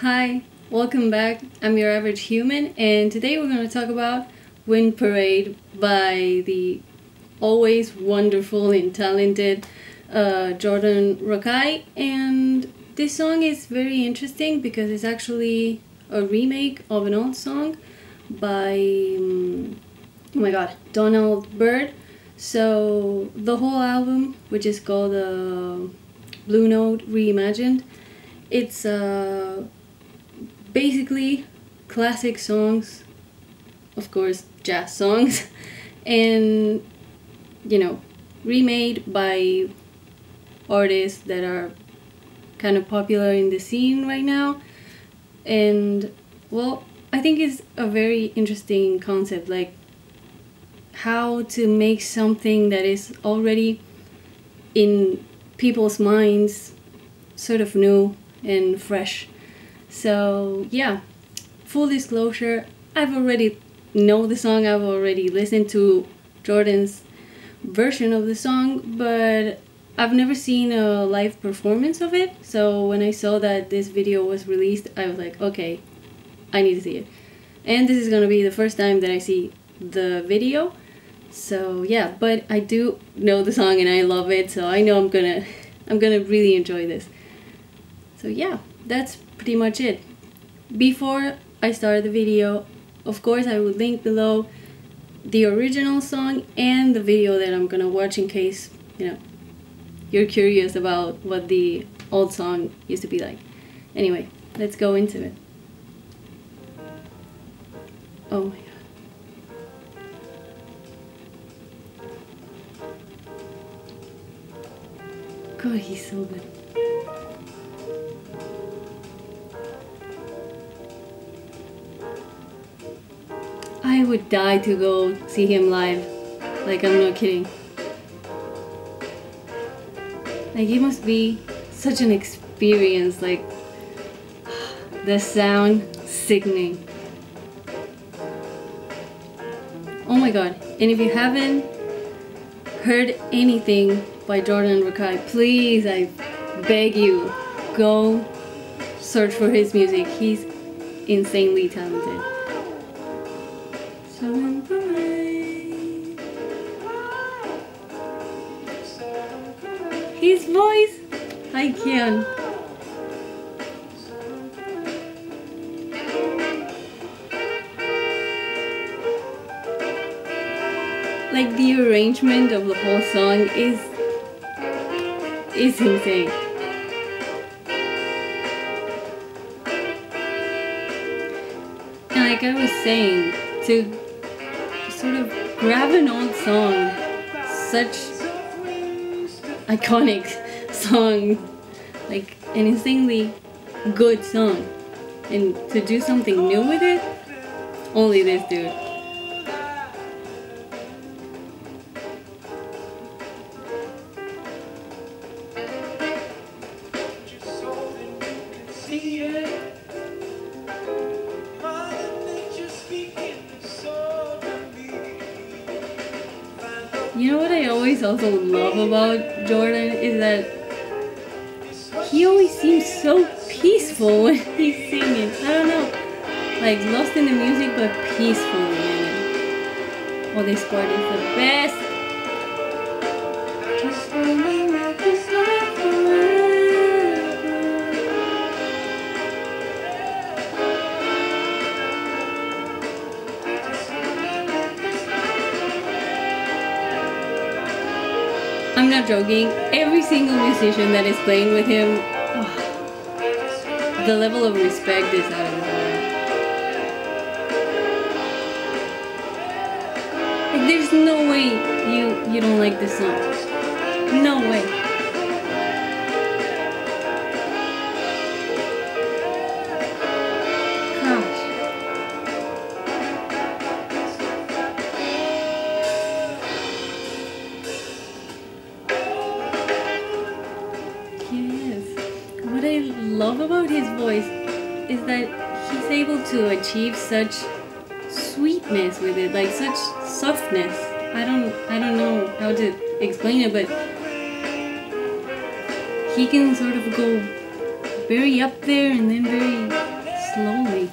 Hi, welcome back. I'm your average human, and today we're going to talk about Wind Parade by the always wonderful and talented uh, Jordan Rakei. And this song is very interesting because it's actually a remake of an old song by, um, oh my god, Donald Byrd. So the whole album, which is called uh, Blue Note Reimagined, it's uh, basically classic songs, of course, jazz songs, and you know, remade by artists that are kind of popular in the scene right now. And well, I think it's a very interesting concept like how to make something that is already in people's minds sort of new and fresh so yeah, full disclosure, I've already know the song. I've already listened to Jordan's version of the song, but I've never seen a live performance of it. So when I saw that this video was released, I was like, okay, I need to see it. And this is gonna be the first time that I see the video. So yeah, but I do know the song and I love it, so I know I'm gonna I'm gonna really enjoy this. So yeah, that's pretty much it. Before I start the video, of course I will link below the original song and the video that I'm gonna watch in case, you know, you're curious about what the old song used to be like. Anyway, let's go into it. Oh my god. God, he's so good. I would die to go see him live. Like, I'm not kidding. Like, it must be such an experience. Like, the sound, sickening. Oh my god. And if you haven't heard anything by Jordan Rakei, please, I beg you, go search for his music. He's insanely talented. His voice, I can. Like the arrangement of the whole song is is insane. And like I was saying, to sort of grab an old song, such iconic song, like an insanely good song, and to do something new with it, only this dude. Always also love about Jordan is that he always seems so peaceful when he's singing. I don't know. Like lost in the music but peaceful man. Oh this part is the best. I'm not joking. Every single musician that is playing with him, oh, the level of respect is out of his world. There's no way you you don't like this song. No way. Love about his voice is that he's able to achieve such sweetness with it, like such softness. I don't I don't know how to explain it, but he can sort of go very up there and then very slowly.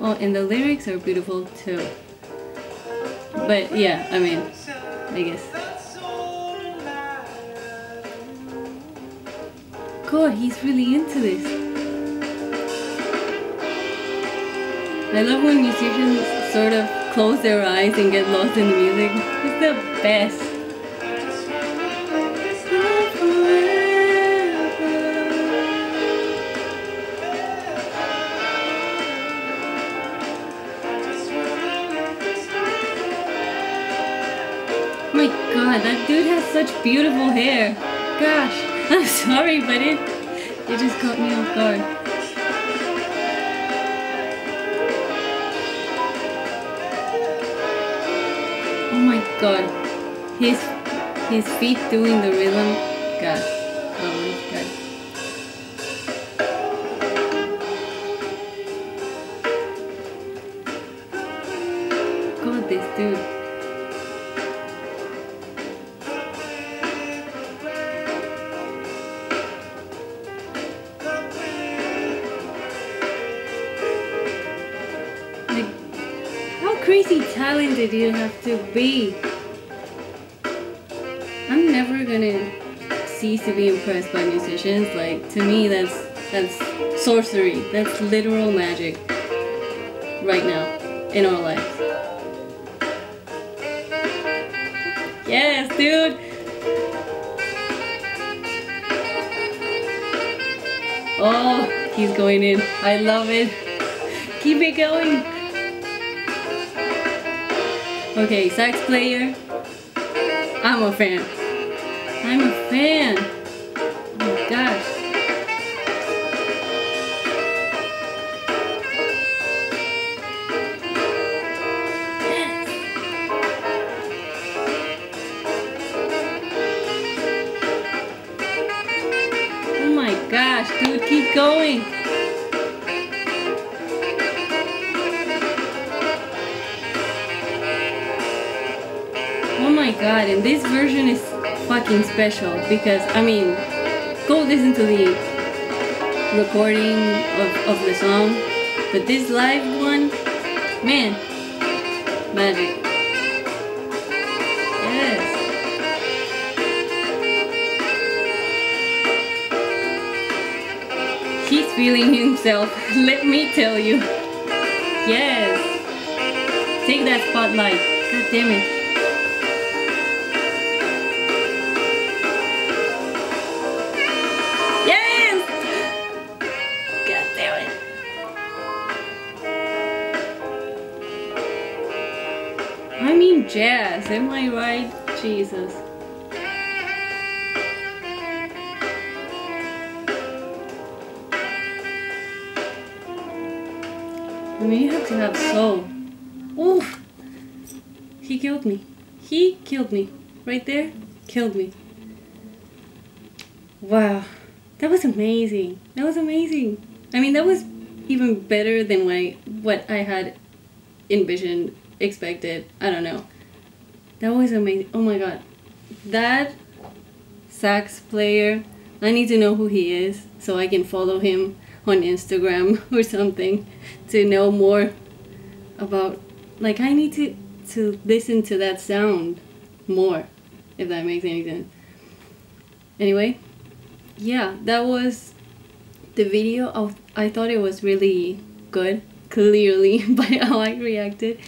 Oh, and the lyrics are beautiful too. But yeah, I mean, I guess. God, he's really into this. I love when musicians sort of close their eyes and get lost in the music. It's the best. Oh my god, that dude has such beautiful hair. Gosh, I'm sorry, but it it just caught me off guard. Oh my god. His his feet doing the rhythm. God. Oh, Lovely. God. God, crazy talented you have to be. I'm never gonna cease to be impressed by musicians. Like to me, that's that's sorcery. That's literal magic. Right now, in our lives. Yes, dude. Oh, he's going in. I love it. Keep it going. Okay, sax player. I'm a fan. I'm a fan. Oh my gosh. God, and this version is fucking special because, I mean, go listen to the recording of, of the song, but this live one, man, magic. Yes. He's feeling himself, let me tell you. Yes. Take that spotlight. God damn it. I mean jazz, am I right? Jesus. I mean, you have to have soul. Oof! He killed me. He killed me. Right there, killed me. Wow. That was amazing. That was amazing. I mean, that was even better than what I had envisioned, expected. I don't know. That was amazing. Oh my god. That sax player, I need to know who he is so I can follow him on Instagram or something to know more about like I need to to listen to that sound more if that makes any sense. Anyway, yeah, that was the video of I thought it was really good clearly by how I reacted.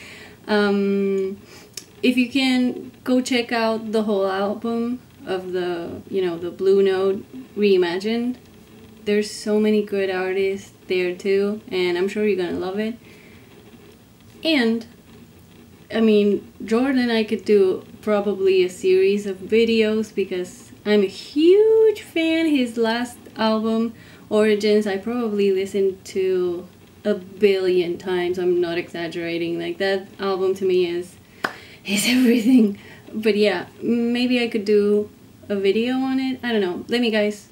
Um, if you can go check out the whole album of the you know the Blue Note reimagined. There's so many good artists there too and i'm sure you're gonna love it. And i mean jordan i could do probably a series of videos because i'm a huge fan. His last album origins i probably listened to a billion times. I'm not exaggerating. Like that album to me is is everything. But yeah maybe i could do a video on it. I don't know. Let me guys.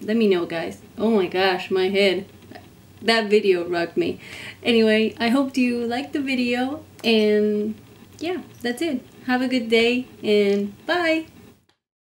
Let me know guys. Oh my gosh my head. That video rocked me. Anyway i hope you liked the video. And yeah that's it. Have a good day and bye